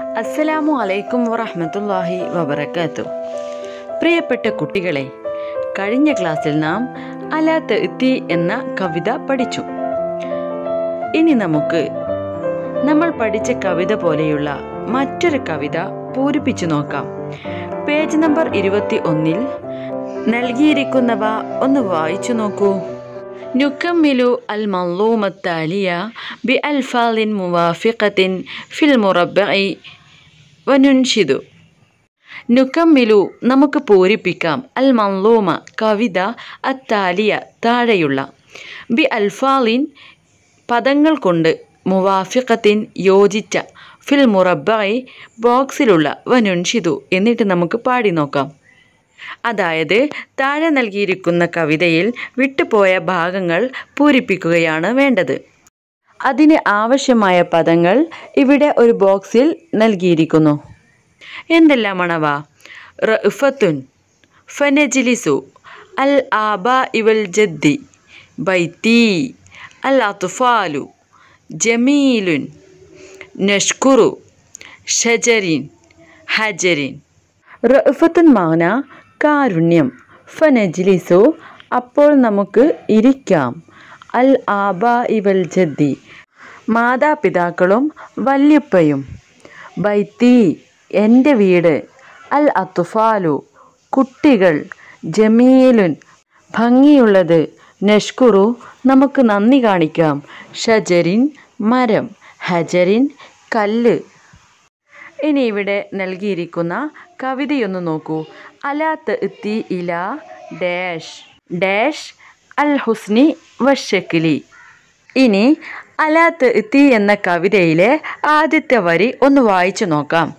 അസ്സലാമു അലൈക്കും വറഹമത്തല്ലാഹി വബറകാത്തു. പ്രിയപ്പെട്ട കുട്ടികളെ കഴിഞ്ഞ ക്ലാസ്സിൽ നാം അലാത്ത് എത്തി എന്ന കവിത പഠിച്ചു. ഇനി നമുക്ക് നമ്മൾ പഠിച്ച കവിത പോലെയുള്ള മറ്റൊരു കവിത പൂരിപ്പിച്ചു നോക്കാം. പേജ് നമ്പർ ഇരുപത്തി ഒന്നിൽ നൽകിയിരിക്കുന്നവ ഒന്ന് വായിച്ചു നോക്കൂ. نكمل المنظومة التالية بألفاظ موافقة في المربع وننشد നുക്കമ്മിലു നമുക്ക് പൂരിപ്പിക്കാം അൽ മൻലൂമ കവിത അത്താലിയ താഴെയുള്ള ബി അൽഫാലിൻ പദങ്ങൾ കൊണ്ട് മുവാഫിഖത്തിൻ യോജിച്ച ഫിൽ മുറബായി ബോക്സിലുള്ള വനുൻഷിതു എന്നിട്ട് നമുക്ക് പാടി നോക്കാം അതായത് താഴെ നൽകിയിരിക്കുന്ന കവിതയിൽ വിട്ടുപോയ ഭാഗങ്ങൾ പൂരിപ്പിക്കുകയാണ് വേണ്ടത്. അതിന് ആവശ്യമായ പദങ്ങൾ ഇവിടെ ഒരു ബോക്സിൽ നൽകിയിരിക്കുന്നു. എന്തെല്ലാമാണവ? റഫത്തുൻ ഫനജിലിസു അൽ ആബ ഇവൽ ജദ്ദി ബൈത്തി അൽ അത്ഫാലു ജമീലുൻ നഷ്കുറു ഷജരിൻ ഹജരിൻ. റഫത്തുൻ മാന കാരുണ്യം. ഫനജ്ലിസു അപ്പോൾ നമുക്ക് ഇരിക്കാം. അൽ ആബ ഇവൽ ജദ്ദി. മാതാപിതാക്കളും വല്യപ്പയും. ബൈത്തി എന്റെ വീട്. അൽ അത്തുഫാലു കുട്ടികൾ. ജമീലുൻ ഭംഗിയുള്ളത്. നഷ്കുറു നമുക്ക് നന്ദി കാണിക്കാം. ഷജരിൻ മരം. ഹജരിൻ കല്ല്. ഇനി ഇവിടെ നൽകിയിരിക്കുന്ന കവിതയൊന്ന് നോക്കൂ. അലാത്ത് ഇത്തി ഇല ഡാഷ്. ഡാഷ് അൽ ഹുസ്നി വഷക്കിലി ഇനി അലാത്ത് ഇത്തി എന്ന കവിതയിലെ ആദ്യത്തെ വരി ഒന്ന് വായിച്ചു നോക്കാം.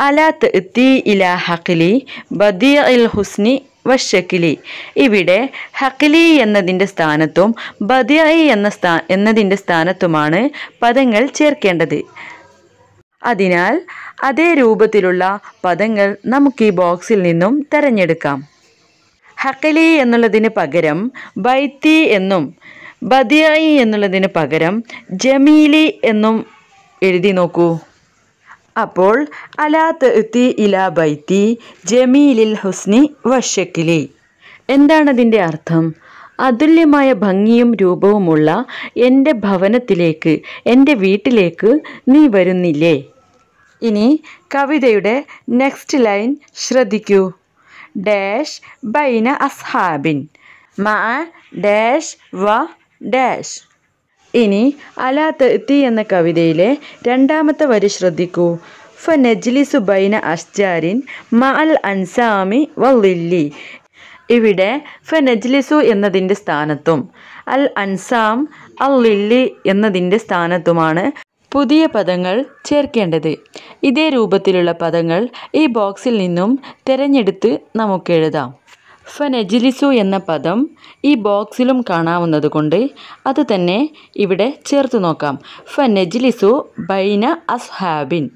അലാത്ത് ഇത്തി ഇല ഹക്കിലി ബദിയ ഇൽ ഹുസ്നി വഷക്കിലി ഇവിടെ ഹക്കിലി എന്നതിന്റെ സ്ഥാനത്തും ബദിയായി എന്ന സ്ഥാ എന്നതിന്റെ സ്ഥാനത്തുമാണ് പദങ്ങൾ ചേർക്കേണ്ടത്. അതിനാൽ അതേ രൂപത്തിലുള്ള പദങ്ങൾ നമുക്ക് ഈ ബോക്സിൽ നിന്നും തിരഞ്ഞെടുക്കാം. ഹക്കലി എന്നുള്ളതിന് പകരം ബൈത്തി എന്നും ബദിയായി എന്നുള്ളതിന് പകരം ജമീലി എന്നും എഴുതി നോക്കൂ. അപ്പോൾ അലാത്ത് എത്തി ഇല ബൈത്തി ജമീലിൽ ഹുസ്നി വഷക്കിലി എന്താണതിന്റെ അർത്ഥം? അതുല്യമായ ഭംഗിയും രൂപവുമുള്ള എന്റെ ഭവനത്തിലേക്ക് എന്റെ വീട്ടിലേക്ക് നീ വരുന്നില്ലേ? ഇനി കവിതയുടെ നെക്സ്റ്റ് ലൈൻ ശ്രദ്ധിക്കൂ. ഡാഷ് ബൈന അസ്ഹാബിൻ. മ ഡാഷ് വ ഡാഷ്. ഇനി അലാ തെത്തി എന്ന കവിതയിലെ രണ്ടാമത്തെ വരി ശ്രദ്ധിക്കൂ. ഫ നജ്ലിസു ബൈന അഷ്ജാരിൻ മ അൽ അൻസാമി വല്ലില്ലി ഇവിടെ ഫെനജ്ലിസു നജ്ലിസു എന്നതിന്റെ സ്ഥാനത്തും അൽ അൻസാം അൽ ലില്ലി എന്നതിന്റെ സ്ഥാനത്തുമാണ് പുതിയ പദങ്ങൾ ചേർക്കേണ്ടത്. ഇതേ രൂപത്തിലുള്ള പദങ്ങൾ ഈ ബോക്സിൽ നിന്നും തിരഞ്ഞെടുത്ത് നമുക്ക് എഴുതാം. ഫനജിലിസു എന്ന പദം ഈ ബോക്സിലും കാണാവുന്നത് കൊണ്ട് അത് തന്നെ ഇവിടെ ചേർത്ത് നോക്കാം. ഫനജിലിസു ബൈന അസ്ഹാബിൻ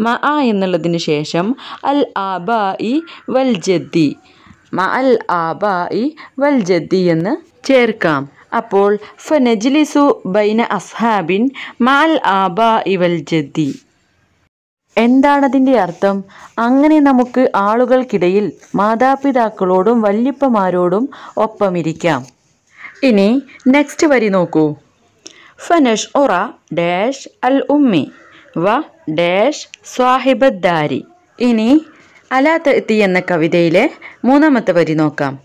മ ആ എന്നുള്ളതിന് ശേഷം അൽ ആബാ ഇ വൽ ജദ്ദി. മ ആബായി വൽ ജദ്ദി എന്ന് ചേർക്കാം. അപ്പോൾ ഫനജ്ലിസു ബൈന അസ്ഹാബിൻ മാൽ ആബായി വൽ ജദ്ദി. എന്താണതിന്റെ അർത്ഥം? അങ്ങനെ നമുക്ക് ആളുകൾക്കിടയിൽ മാതാപിതാക്കളോടും വല്യപ്പമാരോടും ഒപ്പമിരിക്കാം. ഇനി നെക്സ്റ്റ് വരി നോക്കൂ. ഫനഷ് ഒറ ഡാഷ് അൽ ഉമ്മി വ ഡാഷ് സ്വാഹിബദ്ദാരി. ഇനി അലാത്ത് എത്തി എന്ന കവിതയിലെ മൂന്നാമത്തെ വരി നോക്കാം.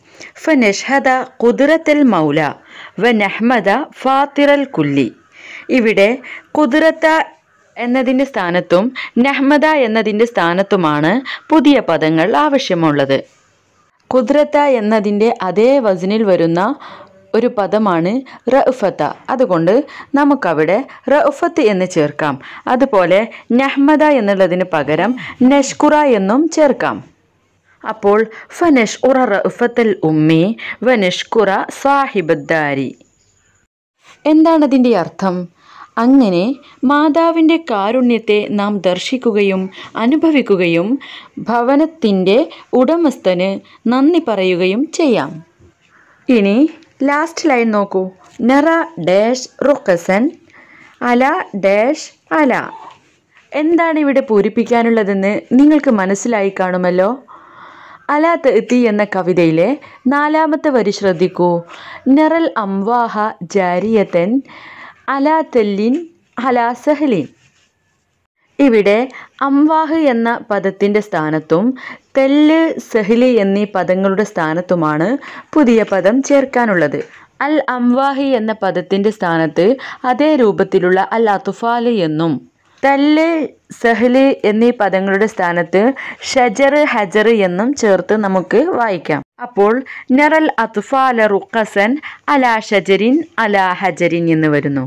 ഫനഷ്ഹദ കുതിരത്തൽ മൗല വ നഹ്മദ ഫാത്തിറൽ കുല്ലി. ഇവിടെ കുതിരത്ത എന്നതിന്റെ സ്ഥാനത്തും നഹ്മദ എന്നതിന്റെ സ്ഥാനത്തുമാണ് പുതിയ പദങ്ങൾ ആവശ്യമുള്ളത്. കുതിരത്ത എന്നതിന്റെ അതേ വസനിൽ വരുന്ന ഒരു പദമാണ് റഫത്ത അതുകൊണ്ട് നമുക്കവിടെ റഫത്ത് എന്ന് ചേർക്കാം. അതുപോലെ നഹ്മദ എന്നുള്ളതിന് പകരം നഷ്കുറ എന്നും ചേർക്കാം. അപ്പോൾ ഫനഷ് ഉറ റഫത്തൽ ഉമ്മി വനഷ്കുറ സാഹിബദ്ദാരി. എന്താണതിന്റെ അർത്ഥം? അങ്ങനെ മാതാവിന്റെ കാരുണ്യത്തെ നാം ദർശിക്കുകയും അനുഭവിക്കുകയും ഭവനത്തിന്റെ ഉടമസ്ഥന് നന്ദി പറയുകയും ചെയ്യാം. ഇനി ലാസ്റ്റ് ലൈൻ നോക്കൂ. നെറ ഡാഷ് റുക്കസൻ അല ഡാഷ് അല. എന്താണ് ഇവിടെ പൂരിപ്പിക്കാനുള്ളതെന്ന് നിങ്ങൾക്ക് മനസ്സിലായി കാണുമല്ലോ? അലാ തെത്തി എന്ന കവിതയിലെ നാലാമത്തെ വരി ശ്രദ്ധിക്കൂ. നിറൽ അംവാഹ ജാരിയത്തൻ അലാ തെല്ലിൻ അലാ സഹലിൻ. ഇവിടെ അംവാഹ് എന്ന പദത്തിന്റെ സ്ഥാനത്തും തെല്ല് സെഹ്ലി എന്നീ പദങ്ങളുടെ സ്ഥാനത്തുമാണ് പുതിയ പദം ചേർക്കാനുള്ളത്. അൽ അംവാഹി എന്ന പദത്തിന്റെ സ്ഥാനത്ത് അതേ രൂപത്തിലുള്ള അൽ അതുഫാൽ എന്നും തല്ല് സഹ്ല് എന്നീ പദങ്ങളുടെ സ്ഥാനത്ത് ഷജർ ഹജർ എന്നും ചേർത്ത് നമുക്ക് വായിക്കാം. അപ്പോൾ നറൽ അതുഫാല റുക്കസൻ അലാ ഷജരിൻ അലാ ഹജരിൻ എന്ന് വരുന്നു.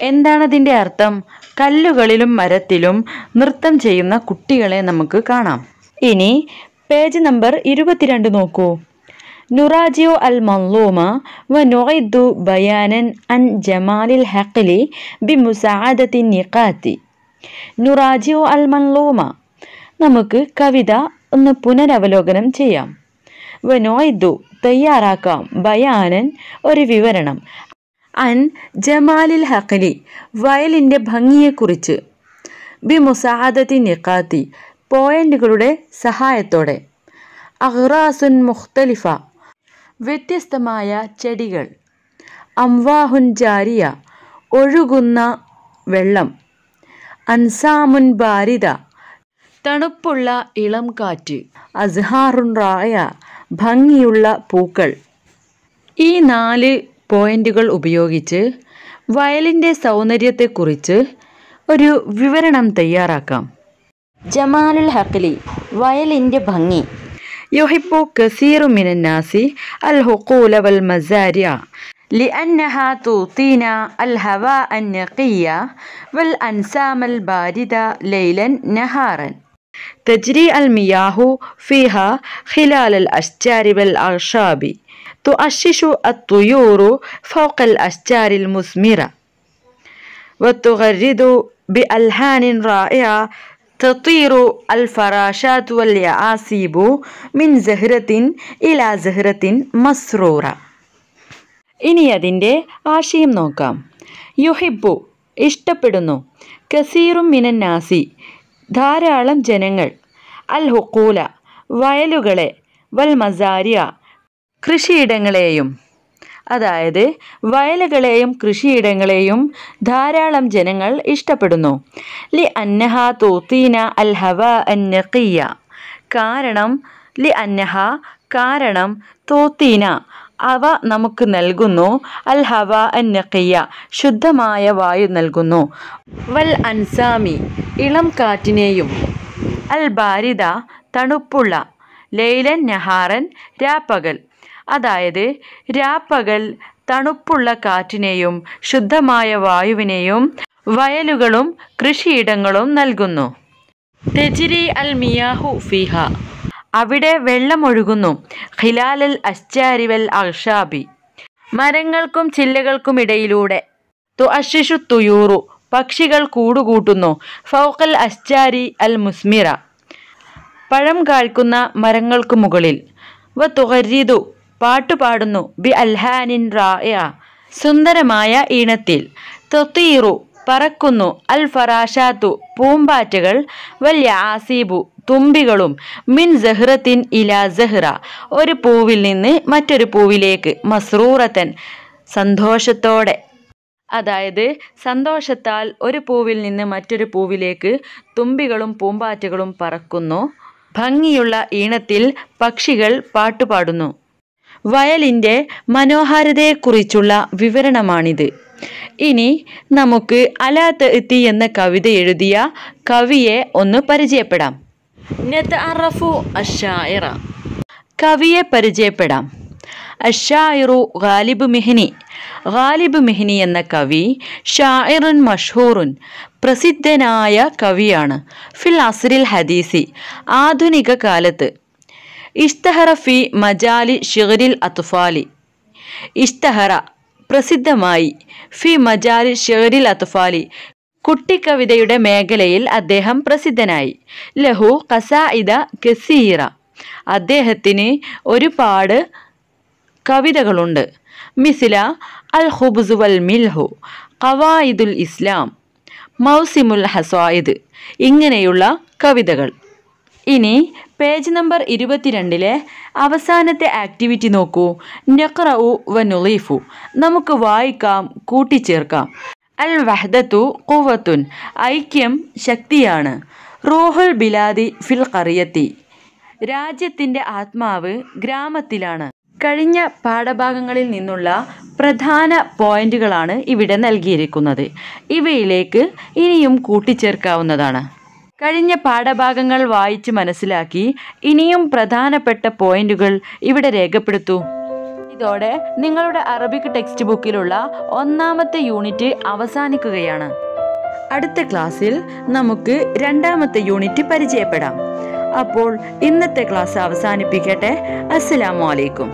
എന്താണ് അതിന്റെ അർത്ഥം? കല്ലുകളിലും മരത്തിലും നൃത്തം ചെയ്യുന്ന കുട്ടികളെ നമുക്ക് കാണാം. ഇനി പേജ് നമ്പർ ഇരുപത്തിരണ്ട് നോക്കൂ. നുറാജിയോ അൽ മൻലൂമ വ നൊയ്ദു ബയാനൻ അൻ ജമാലിൽ ഹഖലി ബി മുസാദത്തി നിഖാത്തി. നുറാജിയോ അൽ മൻലൂമ നമുക്ക് കവിത ഒന്ന് പുനരവലോകനം ചെയ്യാം. വ നൊയ്ദു തയ്യാറാക്കാം ബയാനൻ ഒരു വിവരണം. അൻ ജമാലിൽ ഹഖലി വയലിന്റെ ഭംഗിയെക്കുറിച്ച്. ബി മുസാദത്തി നിഖാത്തി പോയിന്റുകളുടെ സഹായത്തോടെ. അഹ്റാസുൻ മുഖ്തലിഫ വ്യത്യസ്തമായ ചെടികൾ. അംവാഹുൻ ജാരിയ ഒഴുകുന്ന വെള്ളം. അൻസാമുൻ ബാരിത തണുപ്പുള്ള ഇളം കാറ്റ്. അസ്ഹാറുൻ റായ ഭംഗിയുള്ള പൂക്കൾ. ഈ നാല് പോയിന്റുകൾ ഉപയോഗിച്ച് വയലിൻ്റെ സൗന്ദര്യത്തെക്കുറിച്ച് ഒരു വിവരണം തയ്യാറാക്കാം ജമാലുൽ ഹഖലി വയലിൻ്റെ ഭംഗി യുഹിബു കസീറു മിനന്നാസി അൽ ഹുക്കൂല വൽ മസാരിയ لأنها تعطينا الهواء النقي والأنسام الباردة ليلا نهارا تجري المياه فيها خلال الأشجار والأعشاب تؤشش الطيور فوق الأشجار المثمرة وتغرد بألحان رائعة تطير الفراشات واليعاصيب من زهرة إلى زهرة مسرورة ഇനി അതിൻ്റെ ആശയം നോക്കാം യുഹിബു ഇഷ്ടപ്പെടുന്നു കസീറും മിനന്നാസി ധാരാളം ജനങ്ങൾ അൽ ഹുക്കൂല വയലുകളെ വൽ മസാരിയ കൃഷിയിടങ്ങളെയും അതായത് വയലുകളെയും കൃഷിയിടങ്ങളെയും ധാരാളം ജനങ്ങൾ ഇഷ്ടപ്പെടുന്നു. ലി അന്നഹ തോത്തീന അൽ ഹവ അന്നഖിയ കാരണം ലി അന്നഹ കാരണം തോത്തീന. അവ നമുക്ക് നൽകുന്നു അൽ ഹവ അന്നഖിയ ശുദ്ധമായ വായു നൽകുന്നു. വൽ അൻസാമി ഇളം കാറ്റിനെയും. അൽ ബാരിദ തണുപ്പുള്ള. ലൈലൻ നഹാറൻ രാപ്പകൽ. അതായത് രാപ്പകൽ തണുപ്പുള്ള കാറ്റിനെയും ശുദ്ധമായ വായുവിനെയും വയലുകളും കൃഷിയിടങ്ങളും നൽകുന്നു. തെജിരി അൽ മിയാഹു ഫിഹ. അവിടെ വെള്ളമൊഴുകുന്നു. ഖിലാലൽ അസ്ചാരിവൽ അഷാബി മരങ്ങൾക്കും ചില്ലകൾക്കുമിടയിലൂടെ തു അഷിഷു തുയൂറു. പക്ഷികൾ കൂടുകൂട്ടുന്നു. ഫൗക്കൽ അസ്ചാരി അൽ മുസ്മിറ. പഴം കാഴ്ക്കുന്ന മരങ്ങൾക്കു മുകളിൽ. വ തുഹരീതു പാട്ടുപാടുന്നു ബി അൽഹാനിൻ റായ സുന്ദരമായ ഈണത്തിൽ. തൊത്തീറു. പറക്കുന്നു. അൽ ഫറാഷാത്തു. പൂമ്പാറ്റകൾ. വല്യ ആസീബു തുമ്പികളും. മിൻ ജഹ്റത്തിൻ ഇല ജഹ്റ ഒരു പൂവിൽ നിന്ന് മറ്റൊരു പൂവിലേക്ക്. മസ്രൂറത്തൻ സന്തോഷത്തോടെ. അതായത് സന്തോഷത്താൽ ഒരു പൂവിൽ നിന്ന് മറ്റൊരു പൂവിലേക്ക് തുമ്പികളും പൂമ്പാറ്റകളും പറക്കുന്നു. ഭംഗിയുള്ള ഈണത്തിൽ പക്ഷികൾ പാട്ടുപാടുന്നു. വയലിന്റെ മനോഹാരിതയെക്കുറിച്ചുള്ള വിവരണമാണിത്. ഇനി നമുക്ക് അലാത്ത് എത്തി എന്ന കവിത എഴുതിയ കവിയെ ഒന്ന് പരിചയപ്പെടാം. നതഅറഫു അഷായിറ കവിയെ പരിചയപ്പെടാം. അഷായിറു ഗാലിബ് മെഹ്നി. ഗാലിബ് മെഹ്നി എന്ന കവി ഷായിറുൻ മഷൂറുൻ പ്രസിദ്ധനായ കവിയാണ്. ഫിൽ അസ്രിൽ ഹദീസി. ആധുനിക കാലത്ത് ഇഷ്തഹറ ഫി മജാലി ഷിഗരിൽ അത്ഫാലി. ഇഷ്തഹറ പ്രസിദ്ധമായി ഫി മജാലി ഷിഗരിൽ അത്ഫാലി. കുട്ടിക്കവിതയുടെ മേഖലയിൽ അദ്ദേഹം പ്രസിദ്ധനായി. ലഹു കസായിദ കസീറ. അദ്ദേഹത്തിന് ഒരുപാട് കവിതകളുണ്ട്. മിസില അൽ ഹുബ്സു വൽ മിൽഹു കവായിദുൽ ഇസ്ലാം മൗസിമുൽ ഹസായിദ് ഇങ്ങനെയുള്ള കവിതകൾ. ഇനി പേജ് നമ്പർ ഇരുപത്തിരണ്ടിലെ അവസാനത്തെ ആക്ടിവിറ്റി നോക്കൂ. നഖറഉ വ നുളീഫു. നമുക്ക് വായിക്കാം കൂട്ടിച്ചേർക്കാം. അൽ വഹദത്തു കുവത്തുൻ ഐക്യം ശക്തിയാണ്. റൂഹുൽ ബിലാദി ഫിൽ ഖറിയത്തി. രാജ്യത്തിന്റെ ആത്മാവ് ഗ്രാമത്തിലാണ്. കഴിഞ്ഞ പാഠഭാഗങ്ങളിൽ നിന്നുള്ള പ്രധാന പോയിന്റുകളാണ് ഇവിടെ നൽകിയിരിക്കുന്നത്. ഇവയിലേക്ക് ഇനിയും കൂട്ടിച്ചേർക്കാവുന്നതാണ്. കഴിഞ്ഞ പാഠഭാഗങ്ങൾ വായിച്ച് മനസ്സിലാക്കി ഇനിയും പ്രധാനപ്പെട്ട പോയിന്റുകൾ ഇവിടെ രേഖപ്പെടുത്തു. ഇതോടെ നിങ്ങളുടെ അറബിക് ടെക്സ്റ്റ് ബുക്കിലുള്ള ഒന്നാമത്തെ യൂണിറ്റ് അവസാനിക്കുകയാണ്. അടുത്ത ക്ലാസ്സിൽ നമുക്ക് രണ്ടാമത്തെ യൂണിറ്റ് പരിചയപ്പെടാം. അപ്പോൾ ഇന്നത്തെ ക്ലാസ് അവസാനിപ്പിക്കട്ടെ. അസ്സലാമു അലൈക്കും.